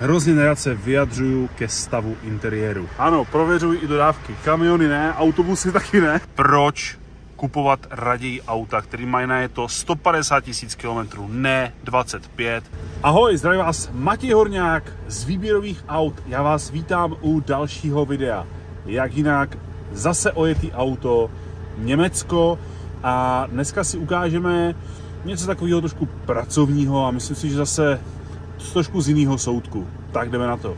hrozně nerad se vyjadřuju ke stavu interiéru. Ano, prověřuji i dodávky. Kamiony ne, autobusy taky ne. Proč kupovat raději auta, který mají na je to 150 tisíc km, ne 25. Ahoj, zdraví vás Matěj Horňák z výběrových aut. Já vás vítám u dalšího videa. Jak jinak, zase ojetý auto, Německo a dneska si ukážeme něco takového trošku pracovního a myslím si, že zase trošku z jiného soudku. Tak jdeme na to.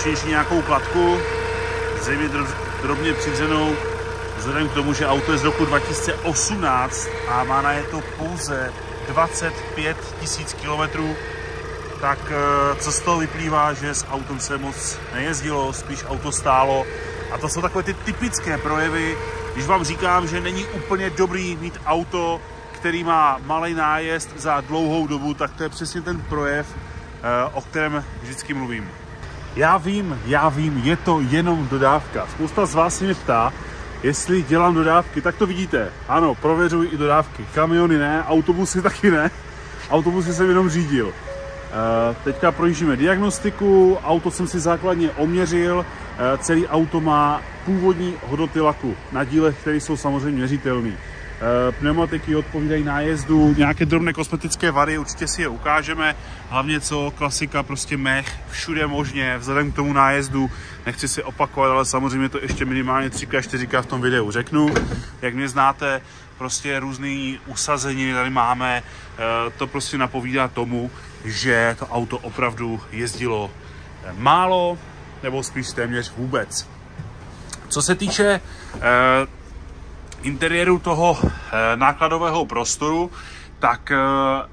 Hlučnější nějakou kladku, zřejmě drobně přidřenou, vzhledem k tomu, že auto je z roku 2018 a má na je to pouze 25 tisíc kilometrů, tak uh, co z toho vyplývá, že s autem se moc nejezdilo, spíš auto stálo. A to jsou takové ty typické projevy, když vám říkám, že není úplně dobrý mít auto, který má malý nájezd za dlouhou dobu, tak to je přesně ten projev, Eh, o kterém vždycky mluvím. Já vím, já vím, je to jenom dodávka. Spousta z vás se mě ptá, jestli dělám dodávky, tak to vidíte. Ano, prověřuji i dodávky. Kamiony ne, autobusy taky ne. Autobusy jsem jenom řídil. Eh, teďka projíždíme diagnostiku, auto jsem si základně oměřil, eh, celý auto má původní hodnoty laku na dílech, které jsou samozřejmě měřitelné. Eh, pneumatiky odpovídají nájezdu, nějaké drobné kosmetické vary, určitě si je ukážeme. Hlavně co klasika, prostě mech, všude možně, vzhledem k tomu nájezdu. Nechci si opakovat, ale samozřejmě to ještě minimálně 3x, 4x v tom videu řeknu. Jak mě znáte, prostě různý usazení tady máme, eh, to prostě napovídá tomu, že to auto opravdu jezdilo eh, málo, nebo spíš téměř vůbec. Co se týče interiéru toho eh, nákladového prostoru, tak eh,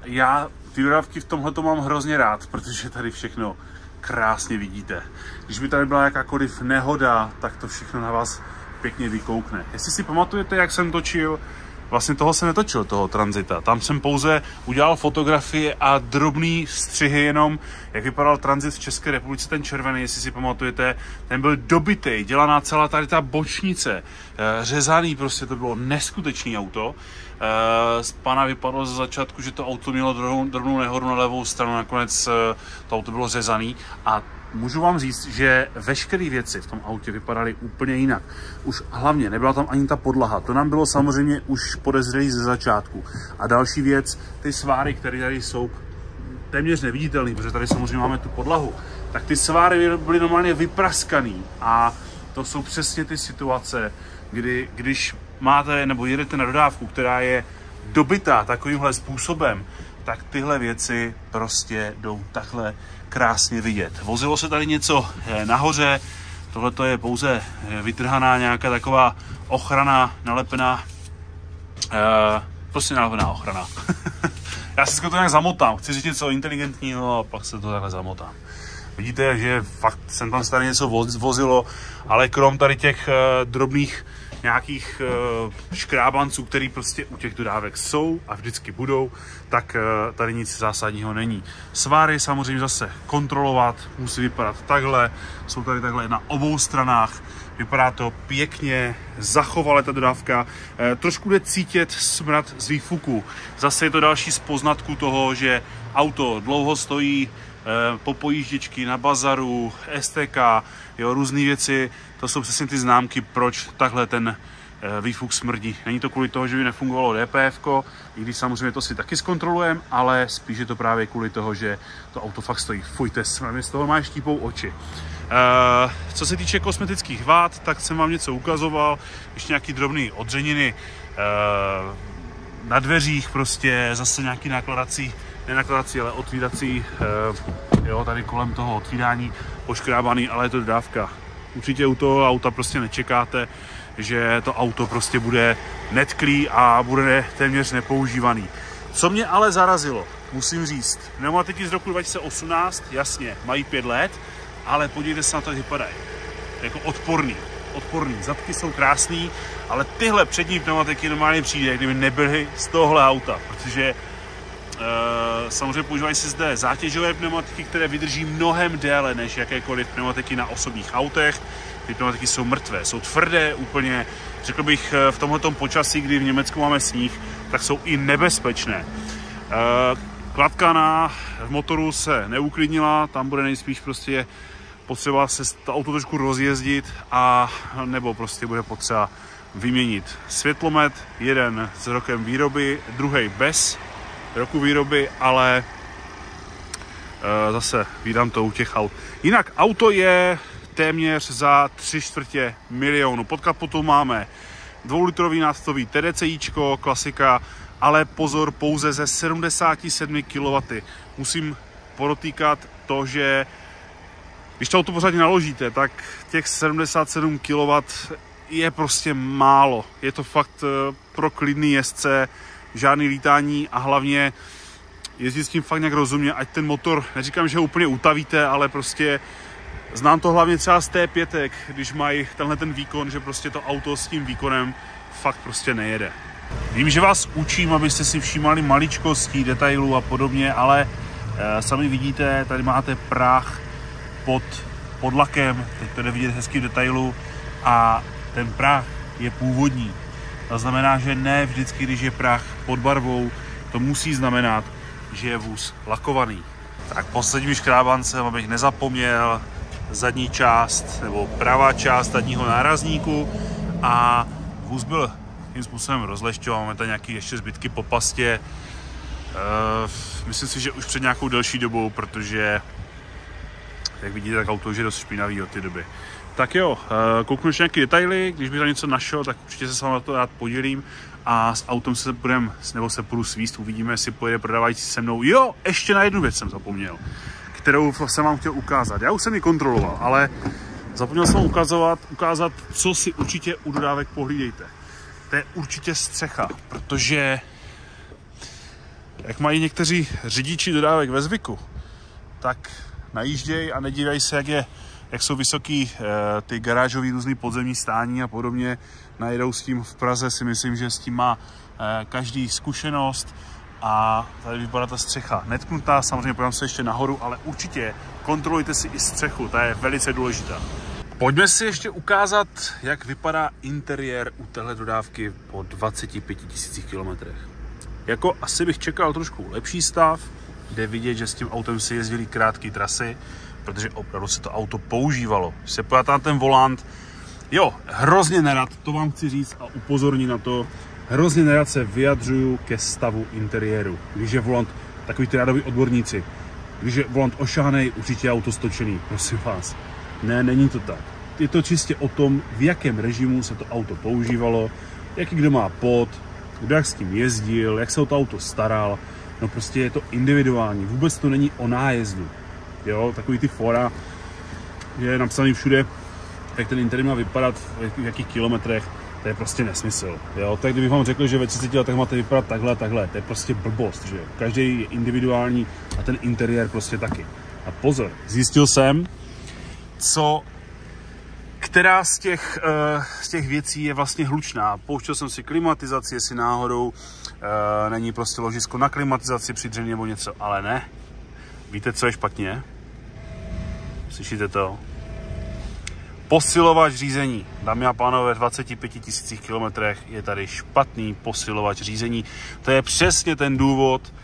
já ty dodávky v tomhle mám hrozně rád, protože tady všechno krásně vidíte. Když by tady byla jakákoliv nehoda, tak to všechno na vás pěkně vykoukne. Jestli si pamatujete, jak jsem točil vlastně toho jsem netočil, toho tranzita. Tam jsem pouze udělal fotografie a drobný střihy jenom, jak vypadal tranzit v České republice, ten červený, jestli si pamatujete, ten byl dobitý, dělaná celá tady ta bočnice, eh, řezaný prostě, to bylo neskutečný auto. Eh, z pana vypadlo ze začátku, že to auto mělo drobnou, drobnou nehodu na levou stranu, nakonec eh, to auto bylo řezaný a můžu vám říct, že veškeré věci v tom autě vypadaly úplně jinak. Už hlavně nebyla tam ani ta podlaha. To nám bylo samozřejmě už podezřelý ze začátku. A další věc, ty sváry, které tady jsou téměř neviditelné, protože tady samozřejmě máme tu podlahu, tak ty sváry byly normálně vypraskaný a to jsou přesně ty situace, kdy když máte nebo jedete na dodávku, která je dobitá takovýmhle způsobem, tak tyhle věci prostě jdou takhle krásně vidět. Vozilo se tady něco eh, nahoře, tohle je pouze eh, vytrhaná nějaká taková ochrana nalepená, uh, prostě nalepená ochrana. Já si to nějak zamotám, chci říct něco inteligentního a pak se to takhle zamotám. Vidíte, že fakt jsem tam tady něco vozilo, ale krom tady těch drobných nějakých uh, škrábanců, který prostě u těch dodávek jsou a vždycky budou, tak uh, tady nic zásadního není. Sváry samozřejmě zase kontrolovat, musí vypadat takhle, jsou tady takhle na obou stranách, vypadá to pěkně, zachovala ta dodávka, e, trošku jde cítit smrad z výfuku. Zase je to další z poznatků toho, že auto dlouho stojí, po pojížděčky na bazaru, STK, jo, různé věci, to jsou přesně ty známky, proč takhle ten eh, výfuk smrdí. Není to kvůli toho, že by nefungovalo DPF, i když samozřejmě to si taky zkontrolujeme, ale spíš je to právě kvůli toho, že to auto fakt stojí. Fujte, smrdí, z toho máš štípou oči. Uh, co se týče kosmetických vád, tak jsem vám něco ukazoval, ještě nějaký drobný odřeniny uh, na dveřích, prostě zase nějaký nákladací nenakladací, ale otvírací, eh, jo, tady kolem toho otvírání poškrábaný, ale je to dodávka. Určitě u toho auta prostě nečekáte, že to auto prostě bude netklý a bude téměř nepoužívaný. Co mě ale zarazilo, musím říct, pneumatiky z roku 2018, jasně, mají pět let, ale podívejte se na to, jak vypadají. Jako odporný, odporný. Zadky jsou krásný, ale tyhle přední pneumatiky normálně přijde, kdyby nebyly z tohle auta, protože samozřejmě používají se zde zátěžové pneumatiky, které vydrží mnohem déle než jakékoliv pneumatiky na osobních autech. Ty pneumatiky jsou mrtvé, jsou tvrdé úplně, řekl bych eh, v tomhle počasí, kdy v Německu máme sníh, tak jsou i nebezpečné. Uh, kladka na motoru se neuklidnila, tam bude nejspíš prostě potřeba se to auto trošku rozjezdit a nebo prostě bude potřeba vyměnit světlomet, jeden s rokem výroby, druhý bez roku výroby, ale e, zase vydám to u těch aut. Jinak auto je téměř za 3 čtvrtě milionu. Pod kapotou máme dvoulitrový nástavový TDCičko, klasika, ale pozor, pouze ze 77 kW. Musím podotýkat to, že když to auto pořádně naložíte, tak těch 77 kW je prostě málo. Je to fakt eh, pro klidný jezdce, žádný lítání a hlavně jezdit s tím fakt nějak rozumně, ať ten motor, neříkám, že ho úplně utavíte, ale prostě znám to hlavně třeba z té pětek, když mají tenhle ten výkon, že prostě to auto s tím výkonem fakt prostě nejede. Vím, že vás učím, abyste si všímali maličkostí, detailů a podobně, ale e, sami vidíte, tady máte prach pod, pod lakem, teď to jde vidět hezký detailu a ten prach je původní. To znamená, že ne vždycky, když je prach pod barvou, to musí znamenat, že je vůz lakovaný. Tak posledním škrábancem, abych nezapomněl, zadní část nebo pravá část zadního nárazníku a vůz byl tím způsobem rozlešťován, máme tam nějaké ještě zbytky po pastě. Uh, myslím si, že už před nějakou delší dobou, protože jak vidíte, tak auto už je dost špinavý od té doby. Tak jo, eh, kouknu ještě nějaké detaily, když bych tam něco našel, tak určitě se s vámi na to rád podělím a s autem se budem, nebo se půjdu svíst, uvidíme, jestli pojede prodávající se mnou. Jo, ještě na jednu věc jsem zapomněl, kterou jsem vám chtěl ukázat. Já už jsem ji kontroloval, ale zapomněl jsem ukazovat, ukázat, co si určitě u dodávek pohlídejte. To je určitě střecha, protože jak mají někteří řidiči dodávek ve zvyku, tak najíždějí a nedívají se, jak je jak jsou vysoký eh, ty garážový různý podzemní stání a podobně. Najedou s tím v Praze si myslím, že s tím má eh, každý zkušenost a tady vypadá ta střecha netknutá, samozřejmě pojďme se ještě nahoru, ale určitě kontrolujte si i střechu, ta je velice důležitá. Pojďme si ještě ukázat, jak vypadá interiér u téhle dodávky po 25 000 km. Jako asi bych čekal trošku lepší stav, jde vidět, že s tím autem si jezdili krátké trasy, protože opravdu se to auto používalo. Když se na ten volant, jo, hrozně nerad, to vám chci říct a upozornit na to, hrozně nerad se vyjadřuju ke stavu interiéru. Když je volant, takový ty radoví odborníci, když je volant ošánej, určitě auto stočený, prosím vás. Ne, není to tak. Je to čistě o tom, v jakém režimu se to auto používalo, jaký kdo má pod, kdo jak s tím jezdil, jak se o to auto staral. No prostě je to individuální, vůbec to není o nájezdu jo, takový ty fora, že je napsaný všude, jak ten interiér má vypadat, v jakých kilometrech, to je prostě nesmysl. Jo? Tak kdybych vám řekl, že ve 30 letech máte vypadat takhle, takhle, to je prostě blbost, že Každý je individuální a ten interiér prostě taky. A pozor, zjistil jsem, co která z těch, uh, z těch věcí je vlastně hlučná. Pouštěl jsem si klimatizaci, jestli náhodou uh, není prostě ložisko na klimatizaci přidřený nebo něco, ale ne. Víte, co je špatně? Slyšíte to? Posilovač řízení. Dámy a pánové, v 25 tisících kilometrech je tady špatný posilovač řízení. To je přesně ten důvod,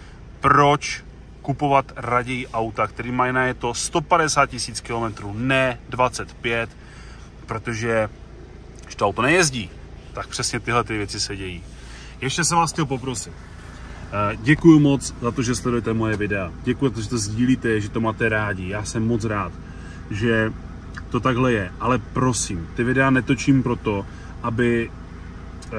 proč kupovat raději auta, který mají na je to 150 tisíc kilometrů, ne 25, protože když to auto nejezdí, tak přesně tyhle ty věci se dějí. Ještě jsem vás chtěl poprosit. Eh, děkuji moc za to, že sledujete moje videa. Děkuji za to, že to sdílíte, že to máte rádi. Já jsem moc rád že to takhle je. Ale prosím, ty videa netočím proto, aby, uh,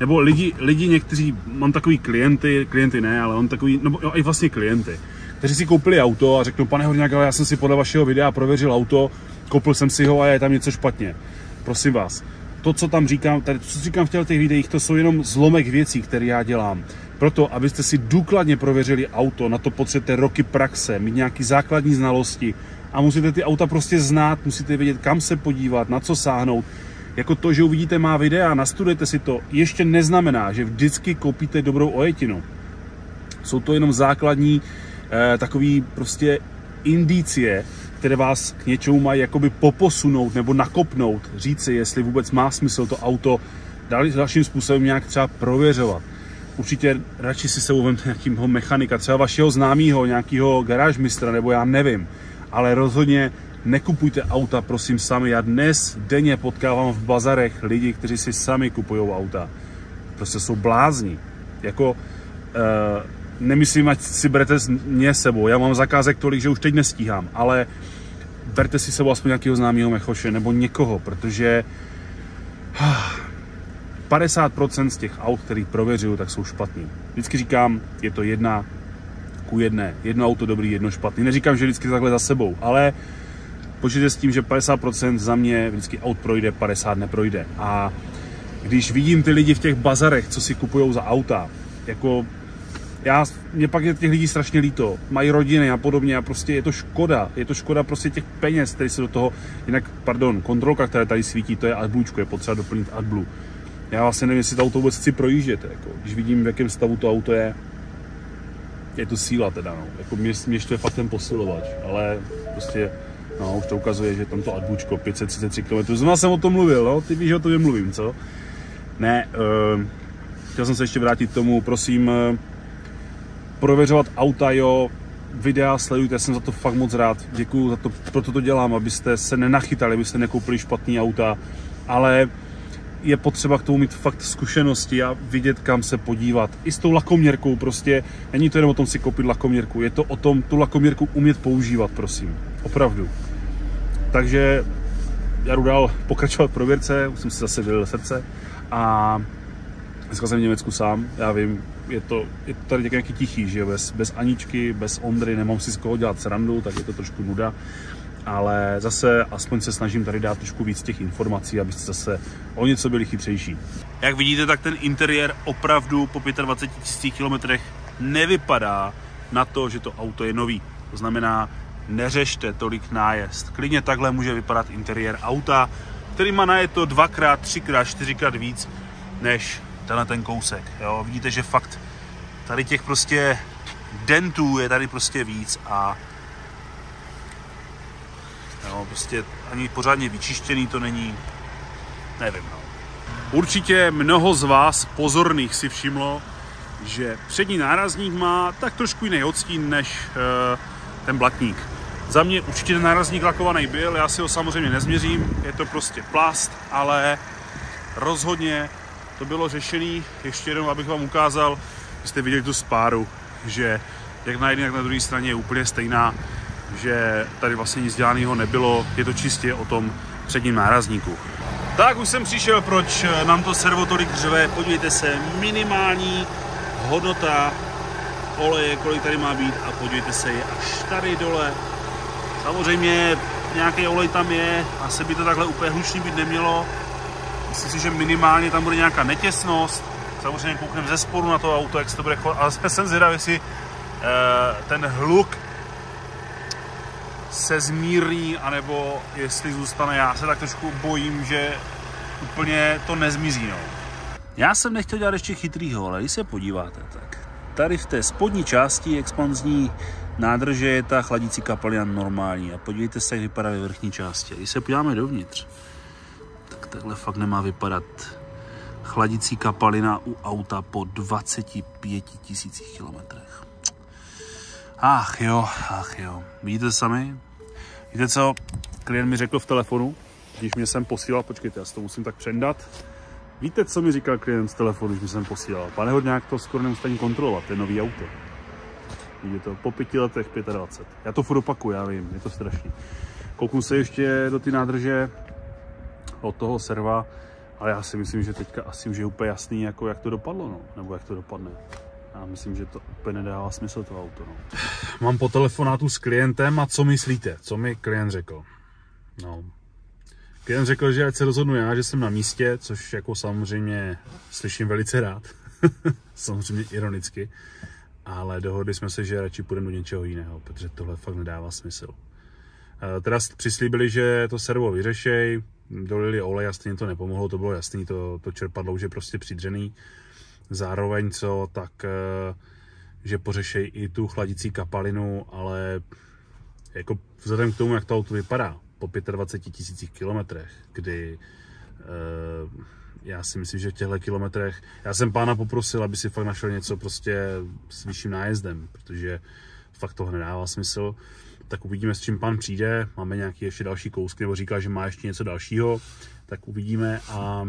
nebo lidi, lidi někteří, mám takový klienty, klienty ne, ale on takový, nebo no, i vlastně klienty, kteří si koupili auto a řeknou, pane Horňák, já jsem si podle vašeho videa prověřil auto, koupil jsem si ho a je tam něco špatně. Prosím vás, to, co tam říkám, tady, co říkám v těch videích, to jsou jenom zlomek věcí, které já dělám. Proto, abyste si důkladně prověřili auto, na to potřebujete roky praxe, mít nějaký základní znalosti a musíte ty auta prostě znát, musíte vědět, kam se podívat, na co sáhnout. Jako to, že uvidíte má videa, nastudujete si to, ještě neznamená, že vždycky koupíte dobrou ojetinu. Jsou to jenom základní eh, takový prostě indicie, které vás k něčemu mají jakoby poposunout nebo nakopnout, říci, jestli vůbec má smysl to auto dalším způsobem nějak třeba prověřovat. Určitě radši si sebou vemte nějakého mechanika, třeba vašeho známého, nějakého garážmistra, nebo já nevím. Ale rozhodně nekupujte auta, prosím, sami. Já dnes denně potkávám v bazarech lidi, kteří si sami kupují auta. Prostě jsou blázni. Jako, uh, nemyslím, ať si berete mě sebou. Já mám zakázek tolik, že už teď nestíhám, ale berte si sebou aspoň nějakého známého mechoše nebo někoho, protože 50% z těch aut, který prověřuju, tak jsou špatný. Vždycky říkám, je to jedna ku jedné. Jedno auto dobrý, jedno špatný. Neříkám, že vždycky takhle za sebou, ale počítejte s tím, že 50% za mě vždycky aut projde, 50 neprojde. A když vidím ty lidi v těch bazarech, co si kupují za auta, jako já, mě pak je těch lidí strašně líto. Mají rodiny a podobně a prostě je to škoda. Je to škoda prostě těch peněz, které se do toho, jinak, pardon, kontrolka, která tady svítí, to je AdBluečko, je potřeba doplnit AdBlue. Já vlastně nevím, jestli to auto vůbec chci projíždět, jako, když vidím, v jakém stavu to auto je. Je to síla teda, no. Jako mě, mě je fakt ten posilovač, ale prostě No, už to ukazuje, že tam to AdBluečko 533 km. Znovu jsem o tom mluvil, no? Ty víš, o tom mluvím, co? Ne, uh, chtěl jsem se ještě vrátit k tomu, prosím, uh, prověřovat auta, jo, videa sledujte, jsem za to fakt moc rád. Děkuju za to, proto to dělám, abyste se nenachytali, abyste nekoupili špatný auta, ale je potřeba k tomu mít fakt zkušenosti a vidět, kam se podívat. I s tou lakoměrkou prostě, není to jenom o tom si koupit lakoměrku, je to o tom tu lakoměrku umět používat, prosím. Opravdu. Takže já jdu dál pokračovat prověrce, už jsem si zase vylil srdce a dneska jsem v Německu sám, já vím, je to, je to tady nějaký tichý, že bez, bez Aničky, bez Ondry, nemám si z koho dělat srandu, tak je to trošku nuda. Ale zase aspoň se snažím tady dát trošku víc těch informací, abyste zase o něco byli chytřejší. Jak vidíte, tak ten interiér opravdu po 25 000 kilometrech nevypadá na to, že to auto je nový. To znamená, neřešte tolik nájezd. Klidně takhle může vypadat interiér auta, který má najeto dvakrát, třikrát, čtyřikrát víc než tenhle ten kousek. Jo? Vidíte, že fakt tady těch prostě dentů je tady prostě víc a jo, prostě ani pořádně vyčištěný to není, nevím. No. Určitě mnoho z vás pozorných si všimlo, že přední nárazník má tak trošku jiný odstín než uh, ten blatník. Za mě určitě ten nárazník lakovaný byl, já si ho samozřejmě nezměřím, je to prostě plast, ale rozhodně to bylo řešené. Ještě jenom, abych vám ukázal, jste viděli tu spáru, že jak na jedné, tak na druhé straně je úplně stejná, že tady vlastně nic dělaného nebylo, je to čistě o tom předním nárazníku. Tak už jsem přišel, proč nám to servo tolik dřeve. Podívejte se, minimální hodnota oleje, kolik tady má být a podívejte se, je až tady dole. Samozřejmě nějaký olej tam je, asi by to takhle úplně hlučný být nemělo, Myslím si, že minimálně tam bude nějaká netěsnost. Samozřejmě koukneme ze sporu na to auto, jak se to bude chovat. Ale jsem zvědavý, jestli uh, ten hluk se zmírí, anebo jestli zůstane. Já se tak trošku bojím, že úplně to nezmizí. No. Já jsem nechtěl dělat ještě chytrýho, ale když se podíváte, tak tady v té spodní části expanzní nádrže je ta chladící kapalina normální. A podívejte se, jak vypadá ve vrchní části. Když se podíváme dovnitř, takhle fakt nemá vypadat chladicí kapalina u auta po 25 tisících kilometrech. Ach jo, ach jo. Vidíte sami? Víte co? Klient mi řekl v telefonu, když mě jsem posílal, počkejte, já si to musím tak přendat. Víte, co mi říkal klient z telefonu, když mě jsem posílal? Pane Hodňák, to skoro nemusíte kontrolovat, to je nový auto. Vidíte to, po pěti letech 25. Já to furt opakuju, já vím, je to strašný. Kouknu se ještě do ty nádrže, od toho serva Ale já si myslím, že teďka asi už je úplně jasný, jako jak to dopadlo, no. nebo jak to dopadne. Já myslím, že to úplně nedává smysl to auto. No. Mám po telefonátu s klientem a co myslíte? Co mi klient řekl? No, klient řekl, že ať se rozhodnu já, že jsem na místě, což jako samozřejmě slyším velice rád. samozřejmě ironicky. Ale dohodli jsme se, že radši půjdeme do něčeho jiného, protože tohle fakt nedává smysl. Eh, teda přislíbili, že to servo vyřešej, dolili olej a stejně to nepomohlo, to bylo jasný, to, to čerpadlo už je prostě přidřený. Zároveň co, tak eh, že pořešej i tu chladicí kapalinu, ale jako vzhledem k tomu, jak to auto vypadá po 25 tisících kilometrech, kdy eh, já si myslím, že v těchto kilometrech, já jsem pána poprosil, aby si fakt našel něco prostě s vyšším nájezdem, protože fakt toho nedává smysl. Tak uvidíme, s čím pan přijde. Máme nějaký ještě další kousky, nebo říká, že má ještě něco dalšího, tak uvidíme a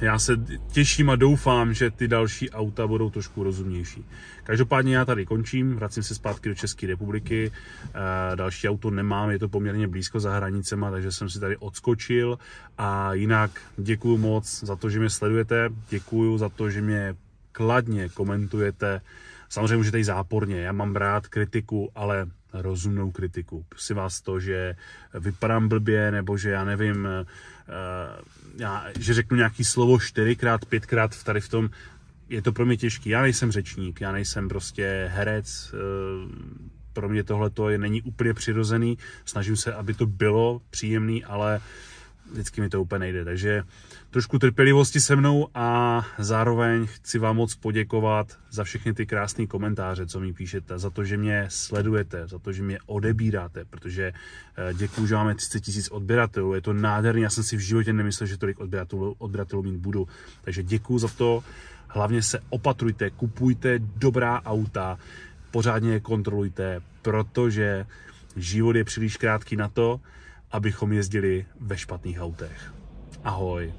já se těším a doufám, že ty další auta budou trošku rozumnější. Každopádně já tady končím, vracím se zpátky do České republiky. Eh, další auto nemám, je to poměrně blízko za hranicema, takže jsem si tady odskočil. A jinak děkuji moc za to, že mě sledujete, děkuji za to, že mě kladně komentujete. Samozřejmě můžete i záporně, já mám rád kritiku, ale rozumnou kritiku. Prosím vás to, že vypadám blbě, nebo že já nevím, eh, já, že řeknu nějaký slovo čtyřikrát, pětkrát v tady v tom, je to pro mě těžký. Já nejsem řečník, já nejsem prostě herec, eh, pro mě tohle to není úplně přirozený, snažím se, aby to bylo příjemný, ale vždycky mi to úplně nejde. Takže trošku trpělivosti se mnou a zároveň chci vám moc poděkovat za všechny ty krásné komentáře, co mi píšete, za to, že mě sledujete, za to, že mě odebíráte, protože eh, děkuji, že máme 30 tisíc odběratelů, je to nádherný, já jsem si v životě nemyslel, že tolik odběratelů, odběratelů mít budu, takže děkuji za to, hlavně se opatrujte, kupujte dobrá auta, pořádně je kontrolujte, protože život je příliš krátký na to, abychom jezdili ve špatných autech. Ahoj.